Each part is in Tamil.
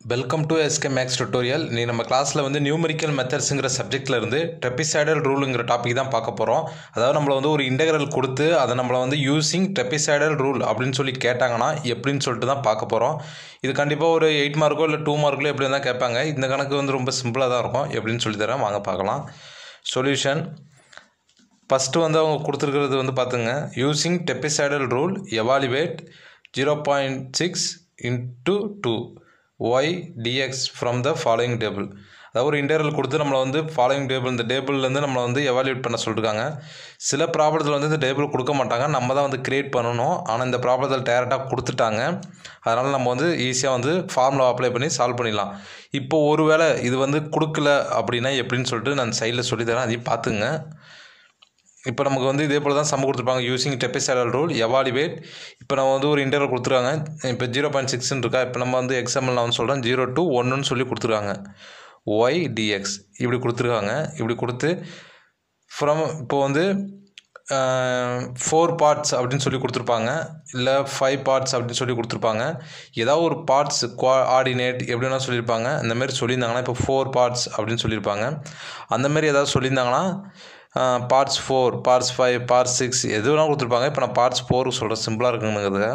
Welcome to SK Maths tutorial நீ நம்ம கிளாஸில் வந்து நியூமரிக்கல் மெத்தட்ஸுங்கிற சப்ஜெக்டில் இருந்து ட்ரெப்பிசைடல் ரூலுங்கிற டாபிக் தான் பார்க்க போகிறோம் அதாவது நம்மளை வந்து ஒரு இன்டகரல் கொடுத்து அதை நம்மளை வந்து யூஸிங் ட்ரெப்பிசைடல் ரூல் அப்படின்னு சொல்லி கேட்டாங்கன்னா எப்படின்னு சொல்லிட்டு தான் பார்க்க போகிறோம் இது கண்டிப்பாக ஒரு எயிட் மார்க்கோ இல்லை டூ மார்க்கோ எப்படி தான் கேட்பாங்க. இந்த கணக்கு வந்து ரொம்ப சிம்பிளாக தான் இருக்கும். எப்படின்னு சொல்லி தரேன். வாங்க பார்க்கலாம். சொல்யூஷன் ஃபஸ்ட்டு வந்து அவங்க கொடுத்துருக்கிறது வந்து பார்த்துங்க using trapezoidal rule evaluate zero point six into two y dx from the following table அதாவது ஒரு இன்டர்வல் கொடுத்து நம்மளை வந்து ஃபாலோயிங் டேபிள் இந்த டேபிள்லேருந்து நம்மளை வந்து எவாலுவேட் பண்ண சொல்லியிருக்காங்க சில ப்ராப்ளத்தில் வந்து இந்த டேபிள் கொடுக்க மாட்டாங்க. நம்ம தான் வந்து க்ரியேட் பண்ணணும். ஆனால் இந்த ப்ராப்ளத்தில் டேரெக்டாக கொடுத்துட்டாங்க. அதனால் நம்ம வந்து ஈஸியாக வந்து ஃபார்முலா அப்ளை பண்ணி சால்வ் பண்ணிடலாம். இப்போ ஒருவேளை இது வந்து கொடுக்கல அப்படின்னா எப்படின்னு சொல்லிட்டு நான் சைடில் சொல்லித்தரேன். அதையும் பார்த்துங்க இப்போ நமக்கு வந்து இதே போல் தான் சம்ம கொடுத்துருப்பாங்க. யூசிங் டெப்பிசைடல் ரூல் எவாலுவேட் இப்போ நம்ம வந்து ஒரு இன்டர்வல் கொடுத்துருக்காங்க. இப்போ ஜீரோ பாயிண்ட் சிக்ஸ்னு இருக்கா? இப்போ நம்ம வந்து எக்ஸாம்பிள் நான் வந்து சொல்கிறேன் ஜீரோ டூ ஒன்றுன்னு சொல்லி கொடுத்துருக்காங்க. ஒய் டிஎக்ஸ் இப்படி கொடுத்துருக்காங்க. இப்படி கொடுத்து ஃப்ரம் இப்போ வந்து ஃபோர் பார்ட்ஸ் அப்படின்னு சொல்லி கொடுத்துருப்பாங்க. இல்லை ஃபைவ் பார்ட்ஸ் அப்படின்னு சொல்லி கொடுத்துருப்பாங்க. ஏதாவது ஒரு பார்ட்ஸ் குவா ஆர்டினேட் எப்படின்னா சொல்லியிருப்பாங்க. அந்தமாரி சொல்லியிருந்தாங்கன்னா இப்போ ஃபோர் பார்ட்ஸ் அப்படின்னு சொல்லியிருப்பாங்க. அந்தமாரி ஏதாவது சொல்லியிருந்தாங்கன்னா parts four parts five parts six எது வேணாலும் கொடுத்துருப்பாங்க. இப்போ நான் பார்ட்ஸ் ஃபோருக்கு சொல்கிறேன் சிம்பிளாக இருக்குங்கிறது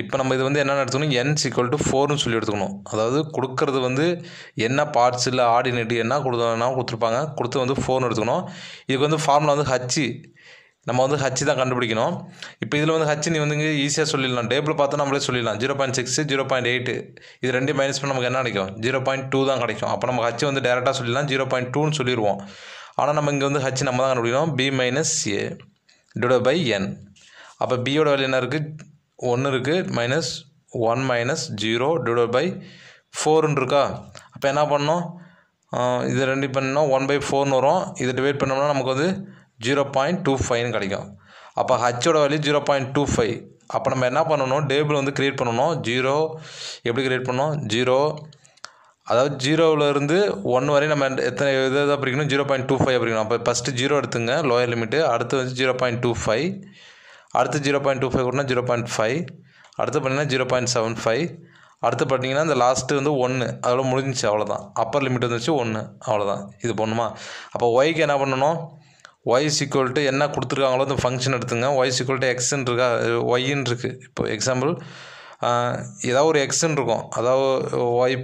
இப்போ நம்ம இது வந்து என்னென்ன எடுத்துக்கணும்? என் சிக்வல் டு ஃபோர்னு சொல்லி எடுத்துக்கணும். அதாவது கொடுக்கறது வந்து என்ன பார்ட்ஸ் இல்லை ஆர்டினேட் என்ன கொடுத்தோம்னா கொடுத்துருப்பாங்க. கொடுத்து வந்து ஃபோர்னு எடுத்துக்கணும். இதுக்கு வந்து ஃபார்முலா வந்து ஹச்சு நம்ம வந்து ஹச்சு தான் கண்டுபிடிக்கணும். இப்போ இதில் வந்து ஹச்சு நீ வந்து இங்கே ஈஸியாக சொல்லிடலாம். டேபிள் பார்த்தா நம்மளே சொல்லிடலாம். Zero point six zero point eight இது ரெண்டு மைனஸ் பண்ண நமக்கு என்ன கிடைக்கும்? ஜீரோ பாயிண்ட் டூ தான் கிடைக்கும். அப்போ நம்ம ஹச்சு வந்து டேரெக்டாக சொல்லிடலாம். ஜீரோ பாயிண்ட் டூன்னு சொல்லிடுவோம். ஆனால் நம்ம இங்கே வந்து ஹச் நம்ம தான் கண்டுபிடிக்கணும் b minus a divide by n அப்போ பியோட வேல்யூ என்ன இருக்குது ஒன்று இருக்குது minus one minus zero divide by ஃபோர்னு இருக்கா? அப்போ என்ன பண்ணோம் இது ரெண்டு பண்ணோம் ஒன் பை ஃபோர்னு வரும். இதை டிவைட் பண்ணோம்னா நமக்கு வந்து ஜீரோ பாயிண்ட் டூ ஃபைவ்னு கிடைக்கும். அப்போ ஹச்சோட value zero point two five அப்போ நம்ம என்ன பண்ணணும்? டேபிள் வந்து க்ரியேட் பண்ணணும். ஜீரோ எப்படி க்ரியேட் பண்ணணும்? ஜீரோ அதாவது ஜீரோவிலேருந்து ஒன் வரையும் நம்ம எத்தனை இது எதாவது பிரிக்கணும்? ஜீரோ பாயிண்ட் டூ ஃபைவ் பிரிக்கணும். அப்போ ஃபஸ்ட்டு ஜீரோ எடுத்துங்க லோயர் லிமிட்டு அடுத்து வந்து ஜீரோ பாயிண்ட் டூ ஃபைவ் அடுத்து ஜீரோ பாயிண்ட் டூ ஃபைவ் கூடனா ஜீரோ பாயிண்ட் ஃபைவ் அடுத்து பார்த்தீங்கன்னா ஜீரோ பாயிண்ட் செவன் ஃபைவ் அடுத்து பார்த்தீங்கன்னா இந்த லாஸ்ட்டு வந்து ஒன்று அதோட முடிஞ்சிச்சு அவ்வளோதான் அப்பர் லிமிட் வந்துச்சு ஒன்று அவ்வளோதான் இது பண்ணுமா அப்போ ஒய்க்கு என்ன பண்ணணும்? ஒய் சிக்வல்ட்டு டு என்ன கொடுத்துருக்காங்களோ அந்த ஃபங்க்ஷன் எடுத்துங்க. ஒய் சிக்வல் டு எக்ஸ்ன்னு இருக்கா ஒய்ன்னு இருக்குது இப்போ எக்ஸாம்பிள் ஏதாவது ஒரு எக்ஸ்ன்னு இருக்கும். அதாவது ஒய்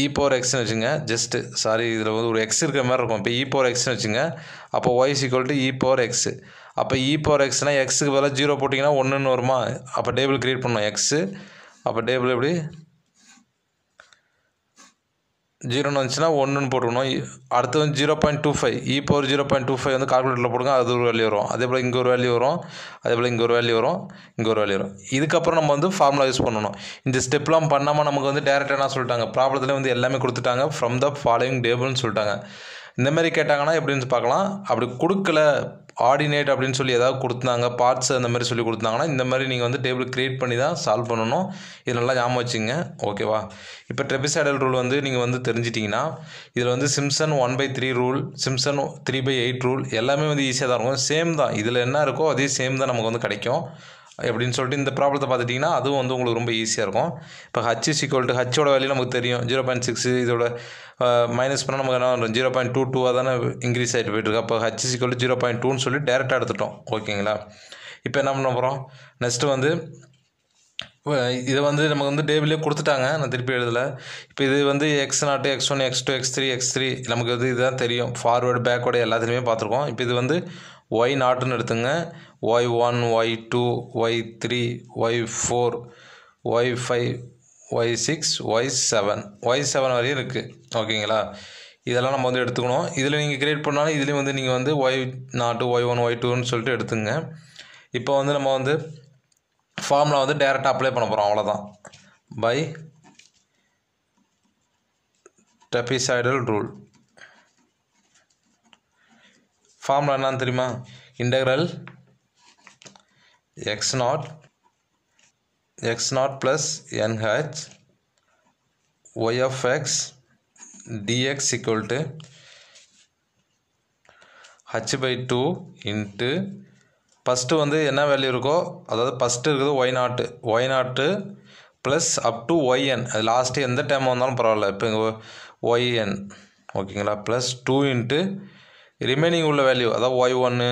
இ போர் எக்ஸ்னு வச்சுங்க. ஜஸ்ட்டு சாரி இதில் வந்து ஒரு எக்ஸ் இருக்கிற மாதிரி இருக்கும். இப்போ இ e போர் எக்ஸ்னு வச்சுங்க. அப்போ y equal to e power e x அப்போ இ e போர் எக்ஸ்னால் எக்ஸுக்கு பதிலாக ஜீரோ போட்டிங்கன்னா ஒன்றுன்னு வருமா? அப்போ டேபிள் க்ரியேட் பண்ணோம் எக்ஸு அப்போ டேபிள் எப்படி? ஜீரோன்னு வந்துச்சுன்னா ஒன்றுன்னு போட்டுக்கணும். அடுத்து வந்து zero point two five. E power zero point two five வந்து கால்குலேட்டரில் போடுங்க அது ஒரு வேல்யூ வரும். அதே போல் இங்கே ஒரு வேல்யூ வரும் அதே போல் இங்கே ஒரு வேல்யூ வரும் இங்கே ஒரு வேல்யூ வரும். இதுக்கப்புறம் நம்ம வந்து ஃபார்முலா யூஸ் பண்ணணும். இந்த ஸ்டெப்லாம் பண்ணாமல் நமக்கு வந்து டேரெக்டாக என்ன சொல்லிட்டாங்க? ப்ராப்ளத்தில் வந்து எல்லாமே கொடுத்துட்டாங்க. ஃப்ரம் த ஃபாலோயிங் டேபிள்னு சொல்லிட்டாங்க. இந்த மாதிரி கேட்டாங்கன்னா எப்படின்னு பார்க்கலாம். அப்படி கொடுக்கல ஆர்டினேட் அப்படின்னு சொல்லி ஏதாவது கொடுத்தாங்க பார்ட்ஸ் அந்த மாதிரி சொல்லி கொடுத்தாங்கன்னா இந்த மாதிரி நீங்கள் வந்து டேபிள் க்ரியேட் பண்ணி தான் சால்வ் பண்ணணும். இது நல்லா ஞாபகம் வச்சுங்க. ஓகேவா இப்போ ட்ரெபிசைடல் ரூல் வந்து நீங்கள் வந்து தெரிஞ்சிட்டிங்கன்னா இதில் வந்து Simpson one by three rule Simpson three by eight rule எல்லாமே வந்து ஈஸியாக தான் இருக்கும். சேம் தான். இதில் என்ன இருக்கோ அதே சேம் தான் நமக்கு வந்து கிடைக்கும். எப்படின்னு சொல்லிட்டு இந்த ப்ராப்ளத்தை பார்த்துட்டிங்கன்னா அதுவும் வந்து உங்களுக்கு ரொம்ப ஈஸியாக இருக்கும். இப்போ ஹச் சிக்வல் டு ஹச்சோட வேல்யூ நமக்கு தெரியும். ஜீரோ பாயிண்ட் சிக்ஸ் இதோட மைனஸ் பண்ணால் நமக்கு என்ன வரும்? ஜீரோ பாயிண்ட் டூ டூவாக தானே இன்க்ரீஸ் ஆகிட்டு போயிட்டுருக்கு அப்போ h equal to zero point டூன்னு சொல்லி டேரெக்டாக எடுத்துட்டோம். ஓகேங்களா? இப்போ என்ன பண்ண போகிறோம் நெக்ஸ்ட்டு வந்து இதை வந்து நமக்கு வந்து டேபிளே கொடுத்துட்டாங்க. நான் திருப்பி எழுதலை. இப்போ இது வந்து x naught x one x two x three x three நமக்கு வந்து இதுதான் தெரியும். ஃபார்வேர்டு பேக்வேர்டு எல்லாத்துலேயுமே பார்த்துருக்கோம். இப்போ இது வந்து ஒய் நாட்டுன்னு எடுத்துங்க. Y one y two y three y four y five y six y seven y seven வரையும் இருக்குது ஓகேங்களா இதெல்லாம் நம்ம வந்து எடுத்துக்கணும். இதில் நீங்கள் கிரியேட் பண்ணாலும் இதுலேயும் வந்து நீங்கள் வந்து Y naught Y one Y டூன்னு சொல்லிட்டு எடுத்துங்க. இப்போ வந்து நம்ம வந்து ஃபார்மில் வந்து டேரெக்டாக அப்ளை பண்ண போகிறோம் அவ்வளோதான் பை டெபிசைடல் ரூல் ஃபார்முலா என்னன்னு தெரியுமா? Integral x naught x naught plus nh y of x dx equal to h by two into first வந்து என்ன வேல்யூ இருக்கோ அதாவது ஃபஸ்ட்டு இருக்குது y naught y naught plus up to y n அது லாஸ்ட்டு எந்த டைம் வந்தாலும் பரவாயில்ல இப்போ இங்கே ஒய்என் ஓகேங்களா ப்ளஸ் டூ இன்ட்டு ரிமைனிங் உள்ள வேல்யூ அதாவது ஒய் ஒன்று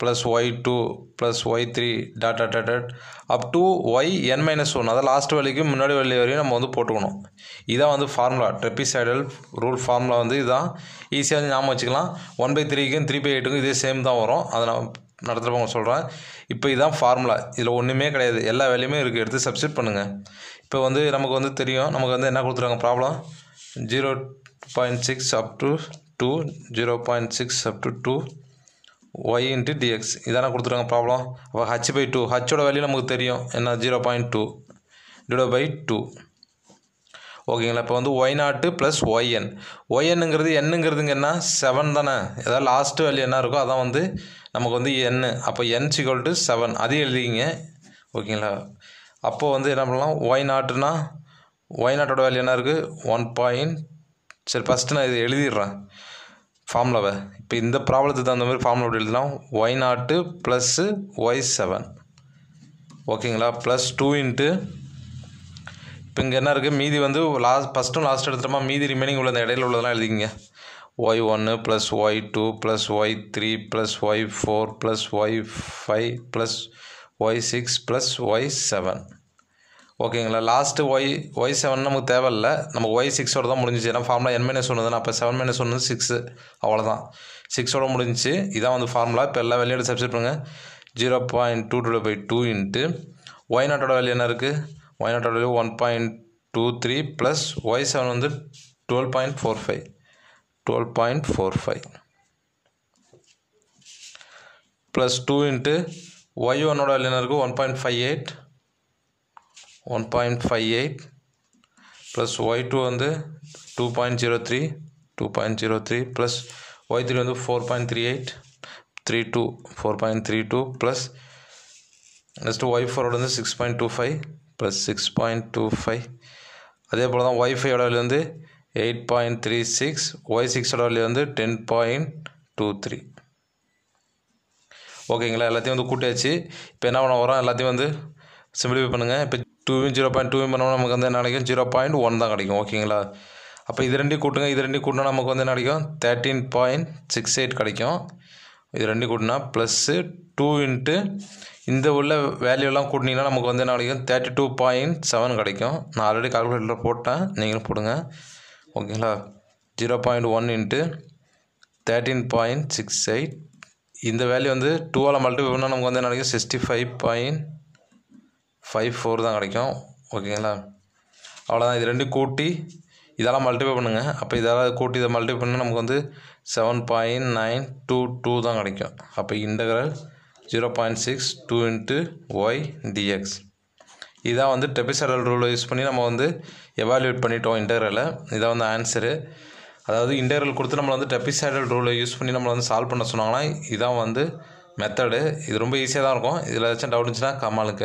plus y two plus y three dot dot dot up to y n minus one அதாவது லாஸ்ட் வேலைக்கு முன்னாடி வேல்யூ வரையும் நம்ம வந்து போட்டுக்கணும். இதான் வந்து ஃபார்முலா ட்ரெப்பிசைடல் ரூல் ஃபார்முலா வந்து இதுதான் ஈஸியாக வந்து ஞாபகம் வச்சுக்கலாம். ஒன் பை த்ரீக்கும் த்ரீ பை எயிட்டுக்கும் இதே சேம் தான் வரும். அதை நான் நடத்துகிறவங்க சொல்கிறேன் இப்போ இதுதான் ஃபார்முலா இதில் ஒன்றுமே கிடையாது. எல்லா வேலையுமே இருக்குது எடுத்து சப்ஸ்டியூட் பண்ணுங்கள் இப்போ வந்து நமக்கு வந்து தெரியும். நமக்கு வந்து என்ன கொடுத்துருக்காங்க? Problem zero point six up to two zero point six up to two y into dx இதான கொடுத்துருக்காங்க ப்ராப்ளம் அப்போ ஹச் பை டூ ஹச்சோட வேல்யூ நமக்கு தெரியும். என்ன? Zero point two divide by two ஓகேங்களா இப்போ வந்து ஒய் நாட்டு ப்ளஸ் ஒய்என் ஒய்என்னுங்கிறது என்னங்கிறதுங்க என்ன? செவன் தானே. ஏதாவது லாஸ்ட்டு வேல்யூ என்ன இருக்கோ அதான் வந்து நமக்கு வந்து என் அப்போ என் சிக்வல் டு செவன் அதையும் எழுதிங்க ஓகேங்களா அப்போது வந்து என்ன பண்ணலாம்? ஒய் நாட்டுனா ஒய் நாட்டோட வேல்யூ என்ன இருக்குது ஒன் பாயிண்ட் சரி ஃபஸ்ட்டு நான் இது எழுதிடுறேன். ஃபார்முலாவை இப்போ இந்த ப்ராப்ளத்துக்கு தகுந்த மாதிரி ஃபார்முலா எப்படி எழுதலாம்? Y naught plus y seven ஓகேங்களா ப்ளஸ் டூ இன்ட்டு இப்போ இங்கே என்ன இருக்குது மீதி வந்து லாஸ்ட் ஃபஸ்ட்டும் லாஸ்ட் எடுத்துட்டோமா? மீதி ரிமைனிங் உள்ள இந்த இடையில உள்ளதெல்லாம் எழுதிங்க ஒய் ஒன்று plus y two plus y three plus y four plus y five plus y six plus y seven ஓகேங்களா. லாஸ்ட்டு ஒய் ஒய் செவன் நமக்கு தேவையில்ல. நம்ம ஒய் சிக்ஸோட தான் முடிஞ்சிச்சு. ஏன்னா ஃபார்முலா என் மைனஸ் ஒன்று தானே. அப்போ செவன் மைனஸ் ஒன்று சிக்ஸு அவ்வளோதான் சிக்ஸோட முடிஞ்சிச்சு. இதான் வந்து ஃபார்முலா இப்போ எல்லா வெளியோட சப்ஸ்டிட் பண்ணுங்கள் zero point two two by two into y நாட்டோட வேல்யூ என்ன இருக்குது ஒய் நாட்டோட value one point two three plus y seven வந்து twelve point four five twelve point four five plus two into y ஒன்னோட வேல்யூ என்ன இருக்குது one point five eight one point five eight plus y two வந்து two point zero three two point zero three plus y three வந்து four point three eight three two four point three two plus next y ஃபோரோட வந்து six point two five plus six point two five அதே போல் தான் ஒய்ஃபையோட வேல்யூ வந்து eight point three six y சிக்ஸோட value வந்து டென் பாயிண்ட் டூ த்ரீ ஓகேங்களா எல்லாத்தையும் வந்து கூட்டியாச்சு. இப்போ என்ன பண்ண வரோம் எல்லாத்தையும் வந்து சிம்பிளிஃபை பண்ணுங்கள் இப்போ டூவும் ஜீரோ பாயிண்ட் டூவும் பண்ணோம்னா நமக்கு வந்து என்ன கிடைக்கும்? ஜீரோ பாயிண்ட் ஒன் தான் கிடைக்கும். ஓகேங்களா அப்போ இது ரெண்டையும் கூட்டுங்க. இது ரெண்டையும் கூட்டினா நமக்கு வந்து என்ன கிடைக்கும்? தேர்ட்டீன் பாயிண்ட் சிக்ஸ் எயிட் கிடைக்கும். இது ரெண்டையும் கூட்டினா ப்ளஸ்ஸு டூ இன்ட்டு இந்த உள்ள வேல்யூலாம் கூட்டினீங்கன்னா நமக்கு வந்து என்ன கிடைக்கும்? தேர்ட்டி டூ பாயிண்ட் செவன் கிடைக்கும். நான் ஆல்ரெடி கால்குலேட்டரில் போட்டேன். நீங்களும் போடுங்க. ஓகேங்களா zero point one into thirteen point six eight இந்த வேல்யூ வந்து டூவால் மல்டிபிள் பண்ணால் நமக்கு வந்து என்ன கிடைக்கும்? Sixty five point five four தான் கிடைக்கும். ஓகேங்களா அவ்வளோதான் இது ரெண்டும் கூட்டி இதெல்லாம் மல்டிப்ளை பண்ணுங்கள் அப்போ இதெல்லாம் கூட்டி இதை மல்டிப்ளை பண்ணால் நமக்கு வந்து seven point nine two two தான் கிடைக்கும். அப்போ integral zero point six two into y dx இதான் வந்து டெபிசரல் ரூலை யூஸ் பண்ணி நம்ம வந்து எவாலுவேட் பண்ணிட்டோம் இன்டகரலை இதான் வந்து ஆன்சரு அதாவது இன்டகரல் கொடுத்து நம்மளை வந்து டெபிசைடல் ரூலை யூஸ் பண்ணி நம்மளை வந்து சால்வ் பண்ண சொன்னாங்கன்னா இதான் வந்து மெத்தடு இது ரொம்ப ஈஸியாக தான் இருக்கும். இதில் ஏதாச்சும் டவுட் இருந்துச்சுன்னா கம்மாலுக்கு